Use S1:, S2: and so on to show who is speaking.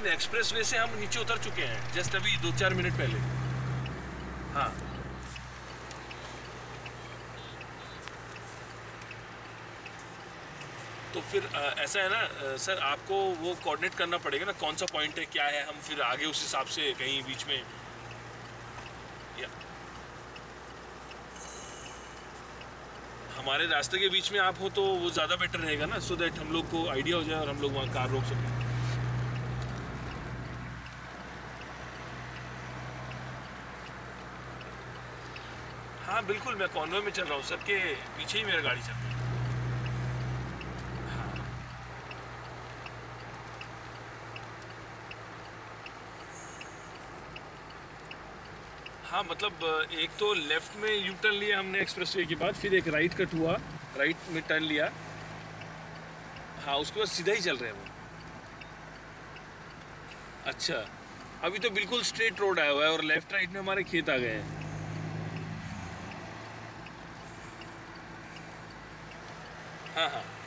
S1: लेकिन express way से हम नीचे उतर चुके हैं जस्ट अभी दो चार मिनट पहले। हाँ। तो फिर अ, ऐसा है ना सर आपको वो कोऑर्डिनेट करना पड़ेगा ना कौन सा पॉइंट है क्या है हम फिर आगे उस हिसाब से कहीं बीच में। या। हमारे रास्ते के बीच में आप हो तो वो ज़्यादा बेटर रहेगा ना सो so दैट हम लोग को आइडिया हो जाए और हम लोग वहाँ कार रोक सकें। हाँ बिल्कुल, मैं कॉन्वे में चल रहा हूँ सर, के पीछे ही मेरा गाड़ी चल रही है। हाँ। मतलब एक तो लेफ़्ट में यू टर्न लिया हमने एक्सप्रेसवे के बाद, फिर एक राइट कट हुआ राइट में टर्न लिया। हाँ उसके बाद सीधा ही चल रहे हैं वो। अच्छा अभी तो बिल्कुल स्ट्रेट रोड आया हुआ है और लेफ़्ट राइट में हमारे खेत आ गए हैं। হ্যাঁ হ্যাঁ